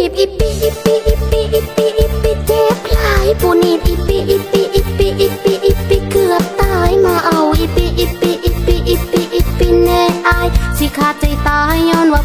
นีบอิปปีอิปปีอิปปีอิปปีอิปปีเจ็บหลายปูนีบอิปปีอิปปีอิปปีอิปปีอิปปีเกือบตายมาเอาอิปปีอิปปีอิปปีอิปปีอิปปีแน่อายสิขาดใจตายย้อนว่า